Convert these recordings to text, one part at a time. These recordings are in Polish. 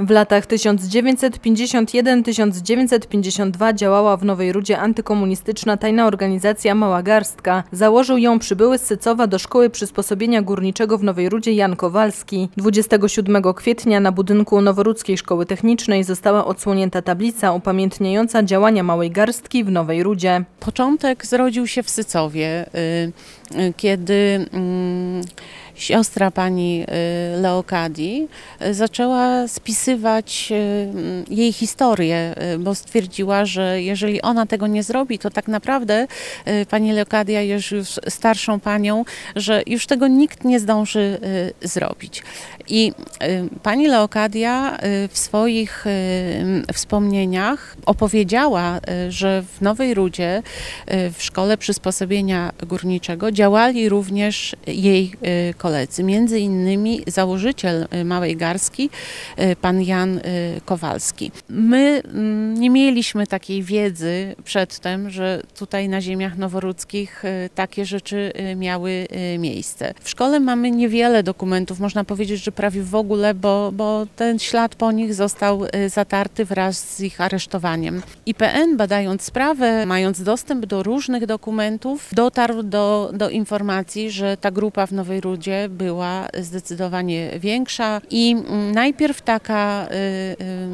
W latach 1951-1952 działała w Nowej Rudzie antykomunistyczna tajna organizacja Mała Garstka. Założył ją przybyły z Sycowa do Szkoły Przysposobienia Górniczego w Nowej Rudzie Jan Kowalski. 27 kwietnia na budynku Noworudzkiej Szkoły Technicznej została odsłonięta tablica upamiętniająca działania Małej Garstki w Nowej Rudzie. Początek zrodził się w Sycowie, y, y, kiedy mm, siostra pani y, Leokadii zaczęła spisywać jej historię, bo stwierdziła, że jeżeli ona tego nie zrobi, to tak naprawdę pani Leokadia jest już starszą panią, że już tego nikt nie zdąży zrobić. I pani Leokadia w swoich wspomnieniach opowiedziała, że w Nowej Rudzie w szkole przysposobienia górniczego działali również jej koledzy, między innymi założyciel Małej Garski, pan Jan Kowalski. My nie mieliśmy takiej wiedzy przedtem, że tutaj na ziemiach noworudzkich takie rzeczy miały miejsce. W szkole mamy niewiele dokumentów, można powiedzieć, że prawie w ogóle, bo, bo ten ślad po nich został zatarty wraz z ich aresztowaniem. IPN badając sprawę, mając dostęp do różnych dokumentów, dotarł do, do informacji, że ta grupa w Nowej Rudzie była zdecydowanie większa i najpierw taka y,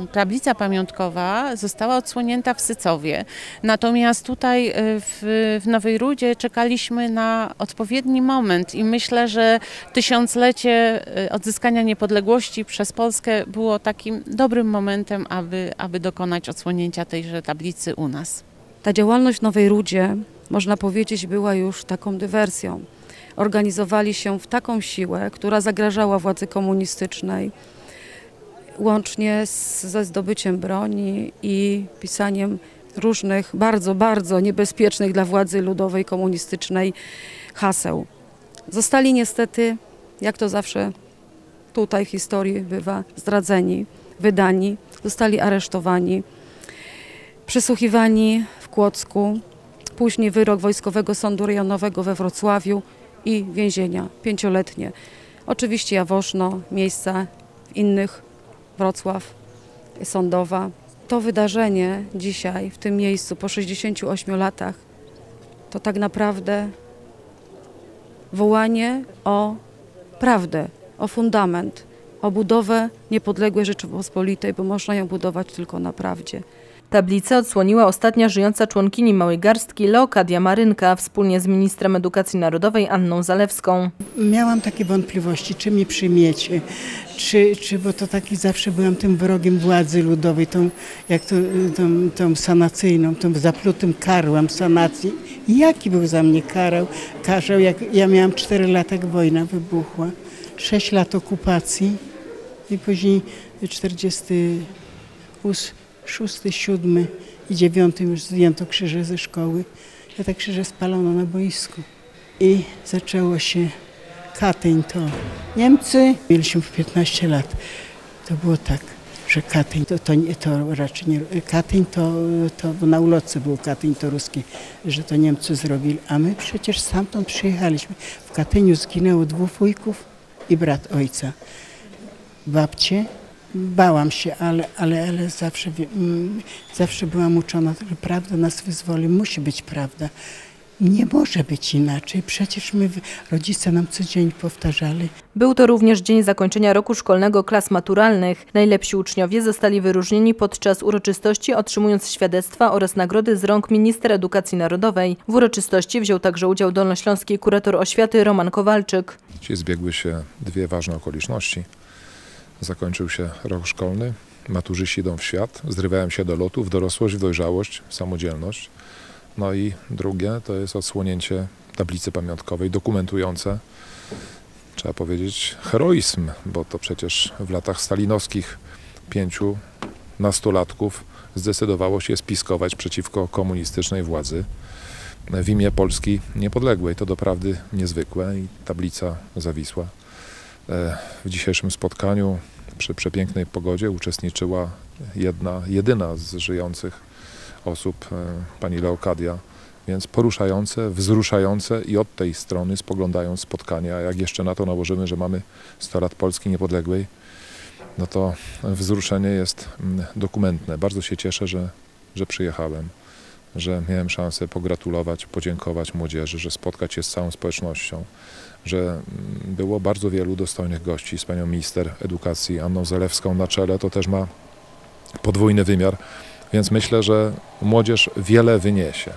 y, tablica pamiątkowa została odsłonięta w Sycowie. Natomiast tutaj y, w, w Nowej Rudzie czekaliśmy na odpowiedni moment i myślę, że tysiąclecie odzyskania niepodległości przez Polskę było takim dobrym momentem, aby, aby dokonać odsłonięcia tejże tablicy u nas. Ta działalność w Nowej Rudzie, można powiedzieć, była już taką dywersją. Organizowali się w taką siłę, która zagrażała władzy komunistycznej, łącznie z, ze zdobyciem broni i pisaniem różnych bardzo, bardzo niebezpiecznych dla władzy ludowej komunistycznej haseł. Zostali niestety, jak to zawsze tutaj w historii bywa, zdradzeni, wydani, zostali aresztowani, przesłuchiwani w Kłodzku, później wyrok Wojskowego Sądu Rejonowego we Wrocławiu i więzienia pięcioletnie. Oczywiście Jaworzno, miejsca innych, Wrocław, Sądowa. To wydarzenie dzisiaj w tym miejscu po 68 latach to tak naprawdę wołanie o prawdę, o fundament, o budowę niepodległej Rzeczypospolitej, bo można ją budować tylko na prawdzie. Tablicę odsłoniła ostatnia żyjąca członkini Małej Garstki Leokadia Marynka wspólnie z ministrem edukacji narodowej Anną Zalewską. Miałam takie wątpliwości, czy mnie przyjmiecie, czy, czy bo to taki zawsze byłam tym wrogiem władzy ludowej, tą, jak to, tą, tą sanacyjną, tą zaplutym karłem sanacji. Jaki był za mnie karał? Karzał, jak ja miałam 4 lata, jak wojna wybuchła, 6 lat okupacji i później 48 szósty, siódmy i dziewiąty już zdjęto krzyże ze szkoły. Ja te krzyże spalono na boisku. I zaczęło się Katyń to Niemcy. Mieliśmy 15 lat. To było tak, że Katyń to, to, to raczej nie... Katyń to, to na ulotce był Katyń to ruskie, że to Niemcy zrobili. A my przecież stamtąd przyjechaliśmy. W Katyniu zginęło dwóch wujków i brat ojca. Babcie Bałam się, ale, ale, ale zawsze, mm, zawsze byłam uczona, że prawda nas wyzwoli. Musi być prawda. Nie może być inaczej. Przecież my, rodzice nam codziennie powtarzali. Był to również dzień zakończenia roku szkolnego klas maturalnych. Najlepsi uczniowie zostali wyróżnieni podczas uroczystości, otrzymując świadectwa oraz nagrody z rąk ministra edukacji narodowej. W uroczystości wziął także udział dolnośląski kurator oświaty Roman Kowalczyk. Dzisiaj zbiegły się dwie ważne okoliczności. Zakończył się rok szkolny, maturzyści idą w świat, zrywają się do lotu, w dorosłość, dojrzałość, samodzielność. No i drugie to jest odsłonięcie tablicy pamiątkowej dokumentujące, trzeba powiedzieć, heroizm, bo to przecież w latach stalinowskich pięciu nastolatków zdecydowało się spiskować przeciwko komunistycznej władzy w imię Polski niepodległej. To doprawdy niezwykłe i tablica zawisła. E, w dzisiejszym spotkaniu przy przepięknej pogodzie uczestniczyła jedna, jedyna z żyjących osób, e, pani Leokadia, więc poruszające, wzruszające i od tej strony spoglądają spotkania, jak jeszcze na to nałożymy, że mamy 100 lat Polski niepodległej, no to wzruszenie jest mm, dokumentne. Bardzo się cieszę, że, że przyjechałem, że miałem szansę pogratulować, podziękować młodzieży, że spotkać się z całą społecznością, że było bardzo wielu dostojnych gości z panią minister edukacji Anną Zalewską na czele. To też ma podwójny wymiar, więc myślę, że młodzież wiele wyniesie.